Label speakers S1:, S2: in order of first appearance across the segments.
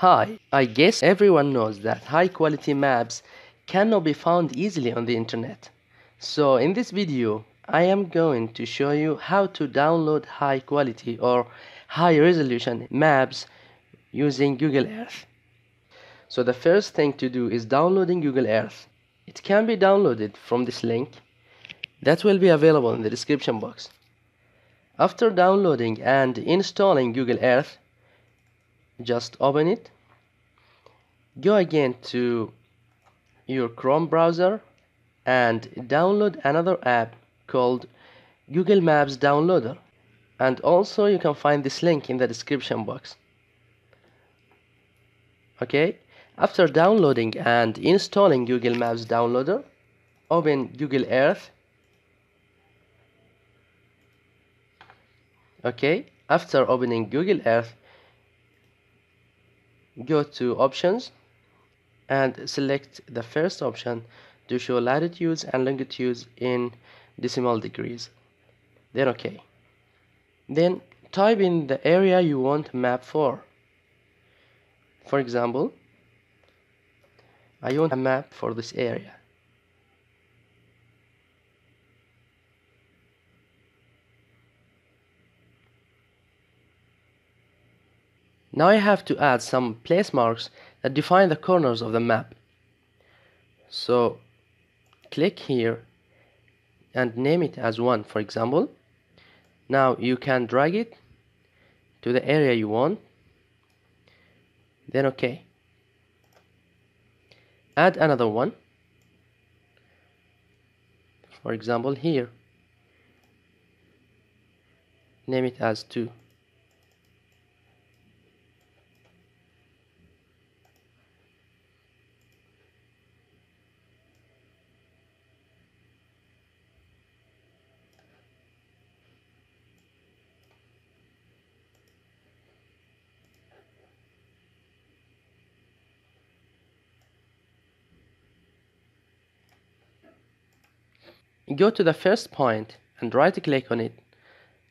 S1: Hi, I guess everyone knows that high quality maps cannot be found easily on the internet. So in this video, I am going to show you how to download high quality or high resolution maps using Google Earth. So the first thing to do is downloading Google Earth. It can be downloaded from this link that will be available in the description box. After downloading and installing Google Earth, just open it go again to your Chrome browser and download another app called Google Maps Downloader. And also you can find this link in the description box. Okay? After downloading and installing Google Maps Downloader open Google Earth. Okay? After opening Google Earth go to options and select the first option to show latitudes and longitudes in decimal degrees. Then ok then type in the area you want map for. For example I want a map for this area Now I have to add some place marks that define the corners of the map. So click here and name it as 1 for example. Now you can drag it to the area you want. Then OK. Add another one. For example here. Name it as 2. Go to the first point and right click on it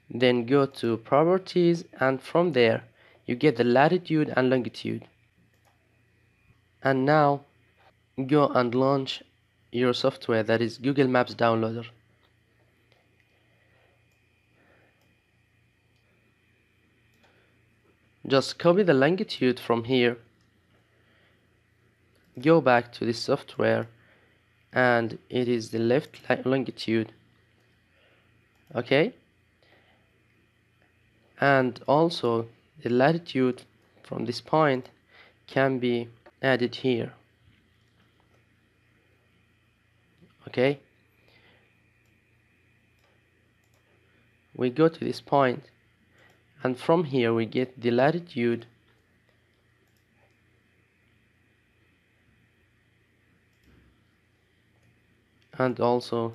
S1: then go to properties and from there you get the latitude and longitude. And now go and launch your software that is Google Maps downloader. Just copy the longitude from here. Go back to this software and it is the left longitude. Okay? And also the latitude from this point can be added here. Okay? We go to this point and from here we get the latitude and also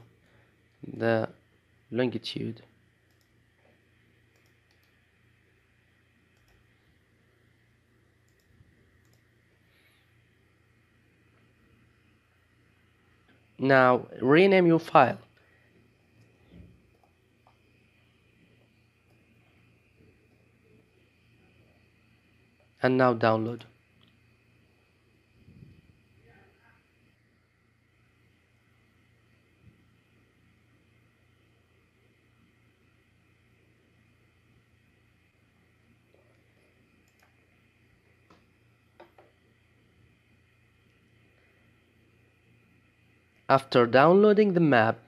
S1: the longitude. Now rename your file. And now download After downloading the map,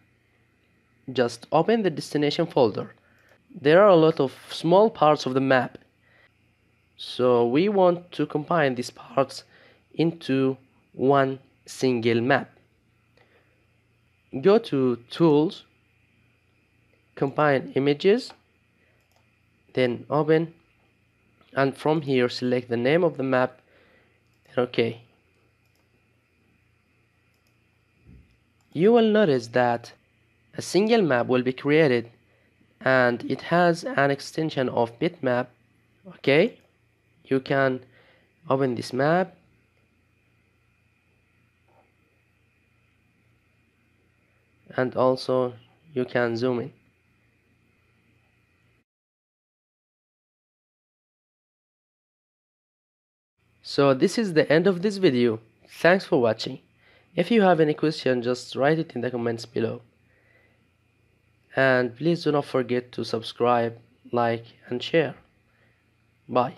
S1: just open the destination folder. There are a lot of small parts of the map. So we want to combine these parts into one single map. Go to Tools, Combine Images, then Open, and from here select the name of the map and OK. You will notice that a single map will be created and it has an extension of bitmap okay? You can open this map. And also you can zoom in. So this is the end of this video. Thanks for watching if you have any question just write it in the comments below. And please do not forget to subscribe like and share. Bye